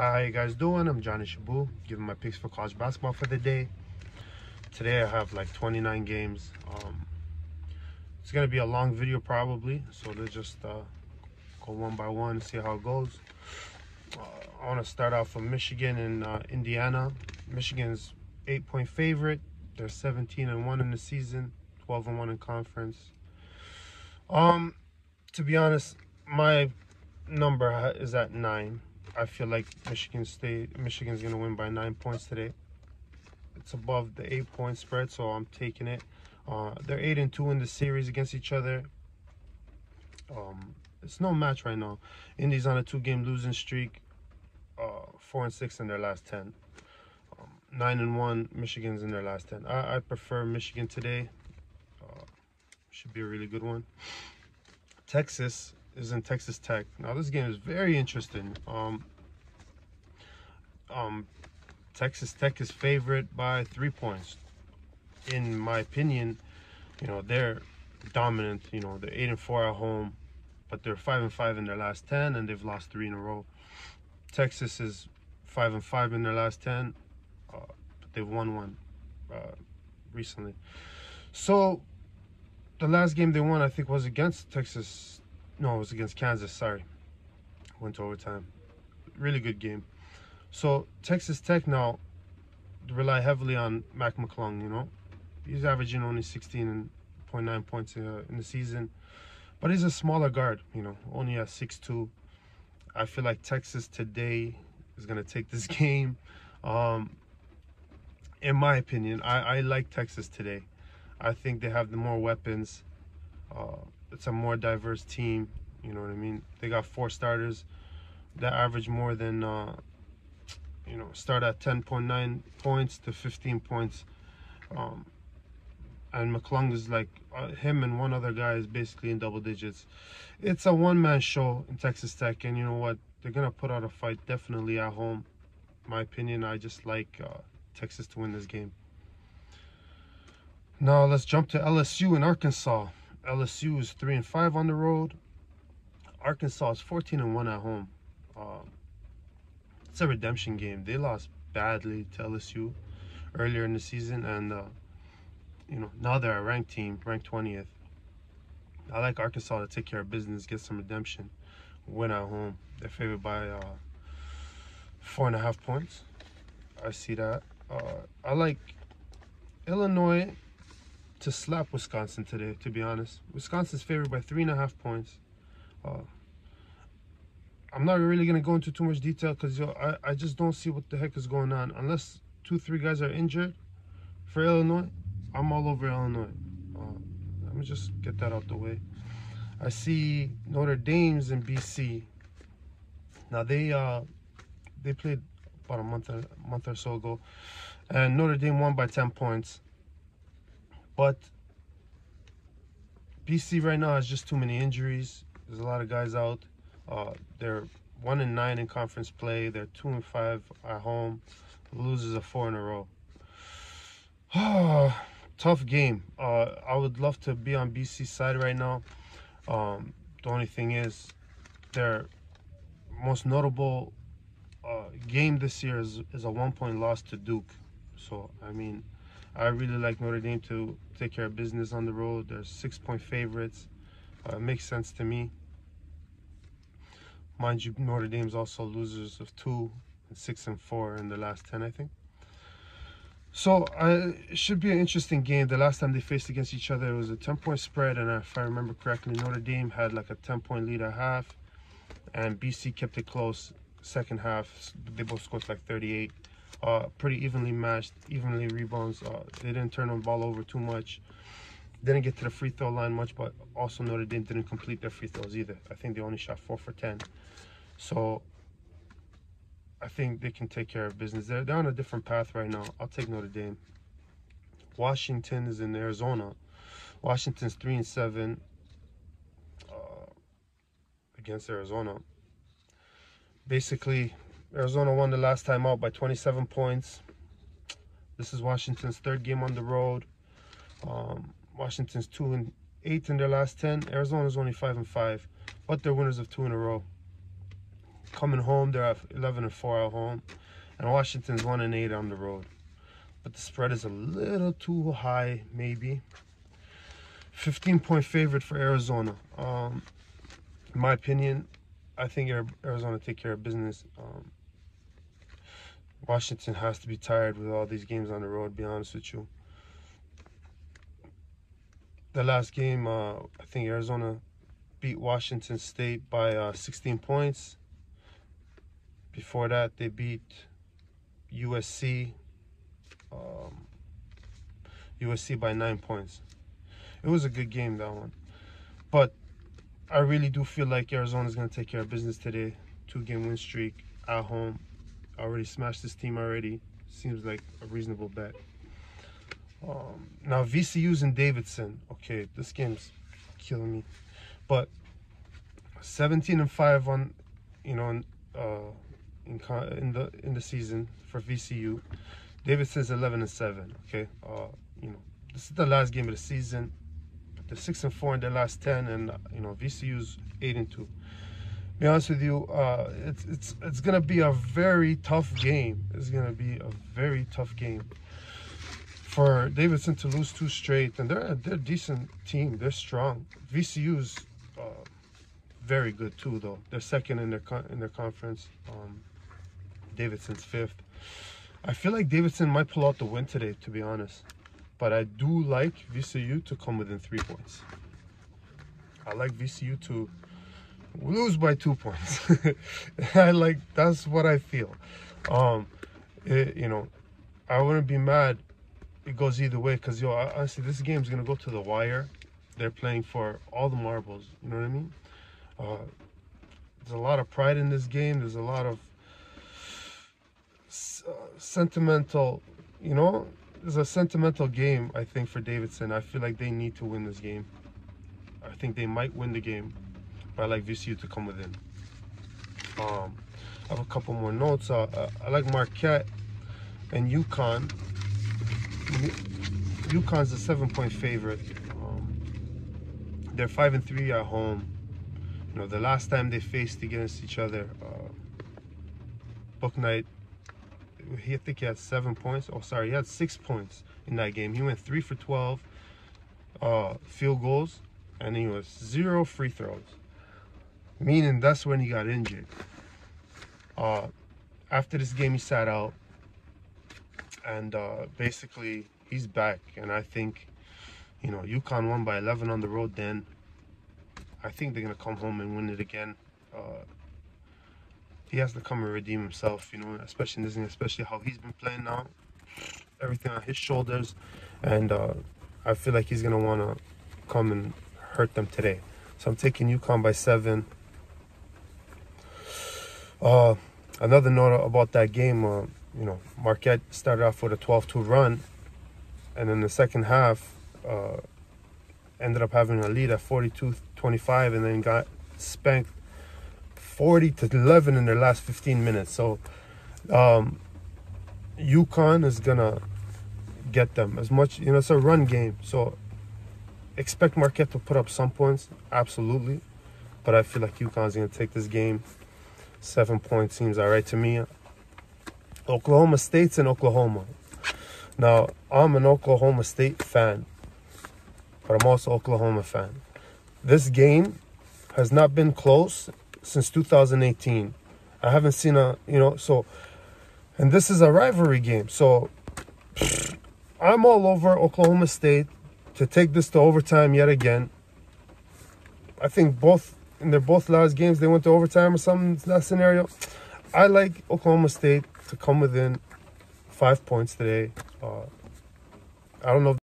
How you guys doing? I'm Johnny Shaboo, giving my picks for college basketball for the day. Today I have like 29 games. Um, it's gonna be a long video probably, so let's just uh, go one by one and see how it goes. Uh, I want to start off with Michigan and uh, Indiana. Michigan's eight-point favorite. They're 17 and one in the season, 12 and one in conference. Um, to be honest, my number is at nine. I feel like Michigan State, Michigan's gonna win by nine points today. It's above the eight point spread, so I'm taking it. Uh, they're eight and two in the series against each other. Um, it's no match right now. Indy's on a two-game losing streak. Uh, four and six in their last ten. Um, nine and one. Michigan's in their last ten. I, I prefer Michigan today. Uh, should be a really good one. Texas is in Texas Tech. Now this game is very interesting. Um, um, Texas Tech is favored by three points. In my opinion, you know they're dominant. You know they're eight and four at home, but they're five and five in their last ten, and they've lost three in a row. Texas is five and five in their last ten, uh, but they've won one uh, recently. So the last game they won, I think, was against Texas. No, it was against Kansas. Sorry, went to overtime. Really good game. So Texas Tech now rely heavily on Mac McClung. You know, he's averaging only 16.9 points uh, in the season, but he's a smaller guard. You know, only at 6'2". I feel like Texas today is gonna take this game. Um, in my opinion, I, I like Texas today. I think they have the more weapons. Uh, it's a more diverse team. You know what I mean? They got four starters that average more than, uh, you know, start at 10.9 points to 15 points. Um, and McClung is like uh, him and one other guy is basically in double digits. It's a one-man show in Texas Tech, and you know what? They're gonna put out a fight definitely at home. My opinion, I just like uh, Texas to win this game. Now let's jump to LSU in Arkansas. LSU is three and five on the road. Arkansas is 14 and one at home. Um, it's a redemption game. They lost badly to LSU earlier in the season, and uh, you know now they're a ranked team, ranked 20th. I like Arkansas to take care of business, get some redemption, win at home. They're favored by uh, four and a half points. I see that. Uh, I like Illinois to slap Wisconsin today, to be honest. Wisconsin's favored by three and a half points. Uh, I'm not really going to go into too much detail because I, I just don't see what the heck is going on. Unless two, three guys are injured for Illinois, I'm all over Illinois. Uh, let me just get that out the way. I see Notre Dame's in BC. Now they uh they played about a month a month or so ago, and Notre Dame won by 10 points. But BC right now has just too many injuries. There's a lot of guys out. Uh, they're one and nine in conference play. They're two and five at home. Loses a four in a row. Tough game. Uh, I would love to be on BC's side right now. Um, the only thing is, their most notable uh, game this year is, is a one-point loss to Duke. So I mean, I really like Notre Dame to take care of business on the road. They're six point favorites. Uh, makes sense to me. Mind you, Notre Dame's also losers of two and six and four in the last 10, I think. So uh, it should be an interesting game. The last time they faced against each other, it was a 10 point spread. And if I remember correctly, Notre Dame had like a 10 point lead at half. And BC kept it close second half. They both scored like 38 uh, pretty evenly matched, evenly rebounds. Uh, they didn't turn the ball over too much. Didn't get to the free throw line much, but also Notre Dame didn't complete their free throws either. I think they only shot four for 10. So I think they can take care of business. They're, they're on a different path right now. I'll take Notre Dame. Washington is in Arizona. Washington's 3 and 7 uh, against Arizona. Basically, Arizona won the last time out by 27 points. This is Washington's third game on the road. Um, Washington's two and eight in their last 10. Arizona's only five and five, but they're winners of two in a row. coming home, they're at 11 and 4 at home. And Washington's 1 and 8 on the road. But the spread is a little too high, maybe. 15 point favorite for Arizona. Um, in my opinion, I think Arizona take care of business. Um, Washington has to be tired with all these games on the road, be honest with you. The last game, uh, I think Arizona beat Washington State by uh, 16 points. Before that, they beat USC. Um, USC by nine points. It was a good game, that one. But I really do feel like Arizona is going to take care of business today. Two game win streak at home. Already smashed this team already. Seems like a reasonable bet. Um, now VCU's in Davidson. Okay, this game's killing me. But 17 and 5 on, you know, uh, in, in the in the season for VCU. Davidson's 11 and 7. Okay, uh, you know, this is the last game of the season. They're six and four in their last 10, and you know VCU's eight and two. Be honest with you, uh, it's it's it's gonna be a very tough game. It's gonna be a very tough game for Davidson to lose two straight, and they're they're a decent team. They're strong. VCU's uh, very good too, though. They're second in their in their conference. Um, Davidson's fifth. I feel like Davidson might pull out the win today, to be honest. But I do like VCU to come within three points. I like VCU to lose by two points. I like that's what I feel. Um, it, you know, I wouldn't be mad. It goes either way because yo, honestly, this game's gonna go to the wire. They're playing for all the marbles. You know what I mean? Uh, there's a lot of pride in this game. There's a lot of uh, sentimental, you know, it's a sentimental game, I think, for Davidson. I feel like they need to win this game. I think they might win the game, I like VCU to come within. Um, I have a couple more notes. Uh, uh, I like Marquette and UConn. UConn's a seven-point favorite. Um, they're five and three at home. You know, the last time they faced against each other, uh, Bouknight he I think he had seven points. Oh, sorry, he had six points in that game. He went three for 12 uh, field goals, and he was zero free throws. Meaning that's when he got injured. Uh, after this game, he sat out, and uh, basically he's back. And I think, you know, UConn won by 11 on the road. Then I think they're gonna come home and win it again. Uh, he has to come and redeem himself, you know, especially in this, especially how he's been playing now. Everything on his shoulders, and uh, I feel like he's gonna want to come and hurt them today. So I'm taking UConn by seven. Uh, another note about that game, uh, you know, Marquette started off with a 12-2 run, and in the second half, uh, ended up having a lead at 42-25, and then got spanked 40 to 11 in their last 15 minutes. So um, UConn is to get them as much, you know, it's a run game. So expect Marquette to put up some points, absolutely. But I feel like UConn's to take this game. Seven points seems all right to me. Oklahoma State's in Oklahoma. Now, I'm an Oklahoma State fan, but I'm also Oklahoma fan. This game has not been close since 2018. I haven't seen a, you know, so, and this is a rivalry game. So I'm all over Oklahoma State to take this to overtime yet again. I think both, in their both last games, they went to overtime or something, that scenario. I like Oklahoma State to come within five points today. Uh, I don't know